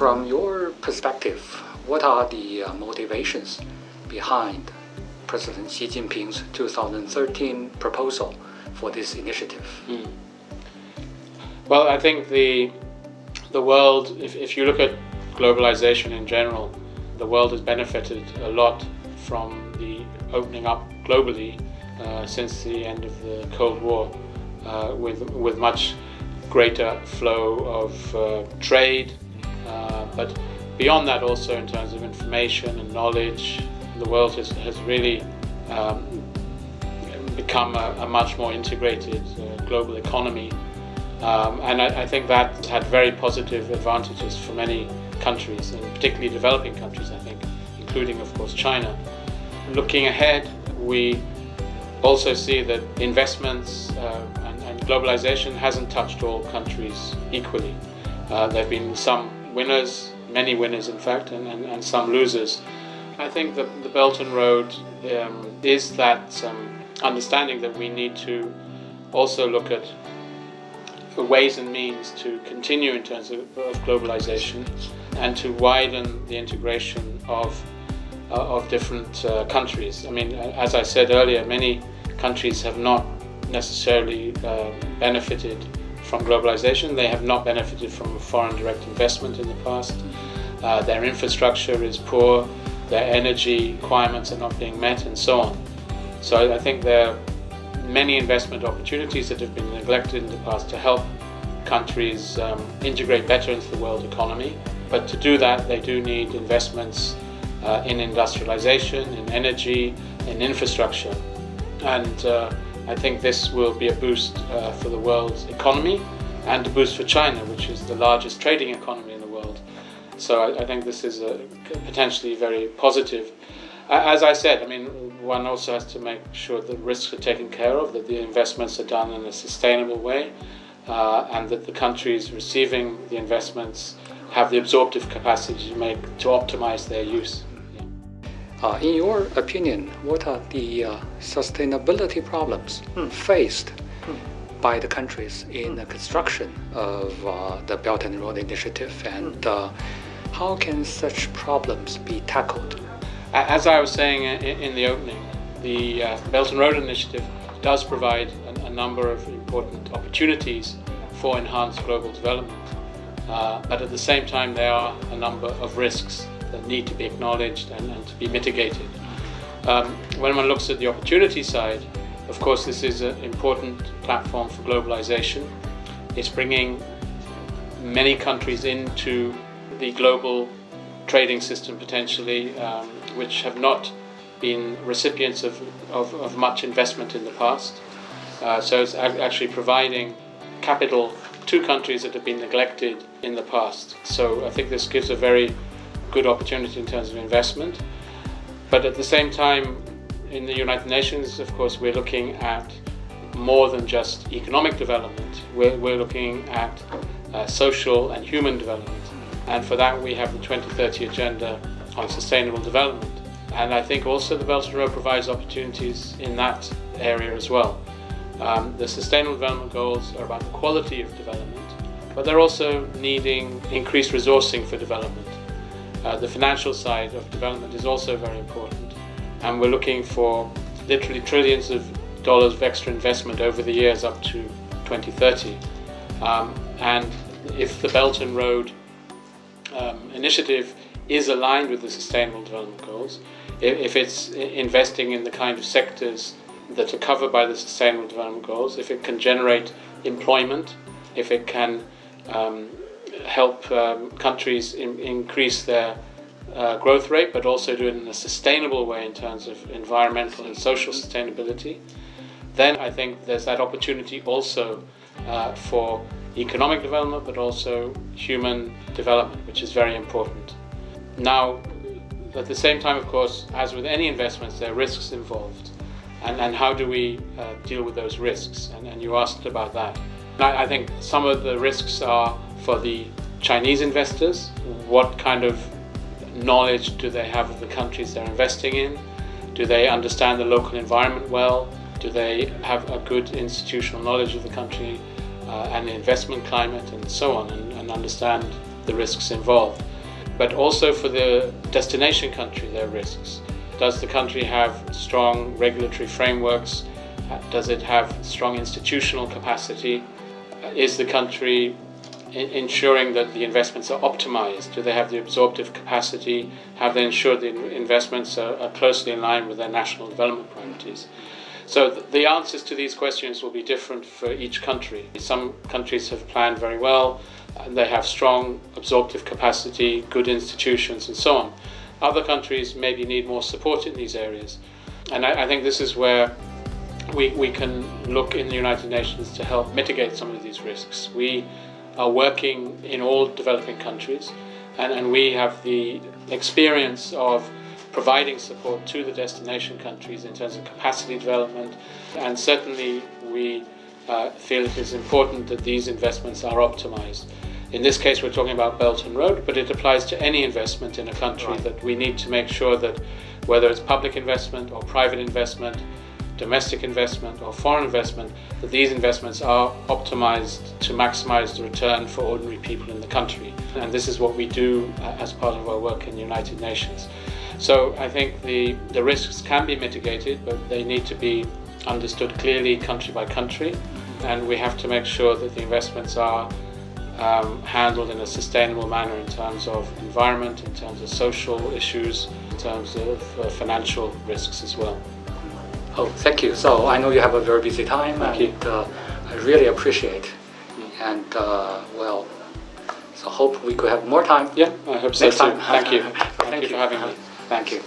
from your perspective, what are the uh, motivations behind President Xi Jinping's 2013 proposal for this initiative? Mm. Well, I think the the world, if, if you look at globalization in general, the world has benefited a lot from the opening up globally uh, since the end of the Cold War, uh, with with much greater flow of uh, trade, but beyond that also in terms of information and knowledge, the world has, has really um, become a, a, much more integrated uh, global economy. Um, and I, I, think that had very positive advantages for many countries, and particularly developing countries, I think, including, of course, China. Looking ahead, we also see that investments uh, and, and, globalization hasn't touched all countries equally. Uh, there have been some winners, many winners in fact, and, and, and some losers. I think that the Belt and Road um, is that um, understanding that we need to also look at ways and means to continue in terms of, of globalization and to widen the integration of uh, of different uh, countries. I mean, as I said earlier, many countries have not necessarily uh, benefited from globalization. They have not benefited from foreign direct investment in the past. Uh, their infrastructure is poor, their energy requirements are not being met, and so on. So I think there are many investment opportunities that have been neglected in the past to help countries um, integrate better into the world economy. But to do that, they do need investments uh, in industrialization, in energy, in infrastructure. And uh, I think this will be a boost uh, for the world's economy and a boost for China, which is the largest trading economy in the world. So I, I think this is a, potentially very positive. As I said, I mean, one also has to make sure that risks are taken care of, that the investments are done in a sustainable way, uh, and that the countries receiving the investments have the absorptive capacity to make to optimize their use. Uh, in your opinion, what are the uh, sustainability problems hmm. faced hmm. by the countries in the construction of uh, the Belt and Road Initiative, and hmm. uh, how can such problems be tackled? As I was saying in, in the opening, the uh, Belt and Road Initiative does provide a, a, number of important opportunities for enhanced global development, uh, but at the same time, there are a number of risks that need to be acknowledged and, and to be mitigated. Um, when one looks at the opportunity side, of course, this is an important platform for globalization. It's bringing many countries into the global trading system potentially, um, which have not been recipients of, of, of, much investment in the past. Uh, so it's actually providing capital to countries that have been neglected in the past. So I think this gives a very good opportunity in terms of investment. But at the same time, in the United Nations, of course, we're looking at more than just economic development. We're, we're looking at uh, social and human development. And for that, we have the 2030 Agenda on Sustainable Development. And I think also the Belt and Road provides opportunities in that area as well. Um, the Sustainable Development Goals are about the quality of development, but they're also needing increased resourcing for development. Uh, the financial side of development is also very important, and we're looking for literally trillions of dollars of extra investment over the years up to 2030. Um, and if the Belt and Road um, initiative is aligned with the Sustainable Development Goals, if, it's investing in the kind of sectors that are covered by the Sustainable Development Goals, if it can generate employment, if it can um, help um, countries in, increase their uh, growth rate, but also do it in a sustainable way in terms of environmental and social sustainability, then I think there's that opportunity also uh, for economic development, but also human development, which is very important. Now, at the same time, of course, as with any investments, there are risks involved. And, and how do we uh, deal with those risks? And, and you asked about that. I, I think some of the risks are for the Chinese investors. What kind of knowledge do they have of the countries they're investing in? Do they understand the local environment well? Do they have a good institutional knowledge of the country uh, and the investment climate and so on and, and understand the risks involved? but also for the destination country, their risks. Does the country have strong regulatory frameworks? Does it have strong institutional capacity? Is the country ensuring that the investments are optimized? Do they have the absorptive capacity? Have they ensured the investments are, are closely in line with their national development priorities? So th- the answers to these questions will be different for each country. Some countries have planned very well, and they have strong absorptive capacity, good institutions, and so on. Other countries maybe need more support in these areas. And I, I think this is where we, we can look in the United Nations to help mitigate some of these risks. We are working in all developing countries, and, and we have the experience of providing support to the destination countries in terms of capacity development, and certainly we uh, feel it is important that these investments are optimized. In this case, we're talking about Belt and Road, but it applies to any investment in a country right. that we need to make sure that whether it's public investment or private investment, domestic investment or foreign investment, that these investments are optimized to maximize the return for ordinary people in the country. And this is what we do uh, as part of our work in the United Nations. So I think the, the risks can be mitigated, but they need to be understood clearly country by country. And we have to make sure that the investments are um, handled in a sustainable manner in terms of environment, in terms of social issues, in terms of uh, financial risks as well. Oh, thank you. So I know you have a very busy time, thank and uh, I really appreciate. And uh, well, so hope we could have more time. Yeah, I hope so next too. Time. Thank you. thank, thank you for having me. Thank you.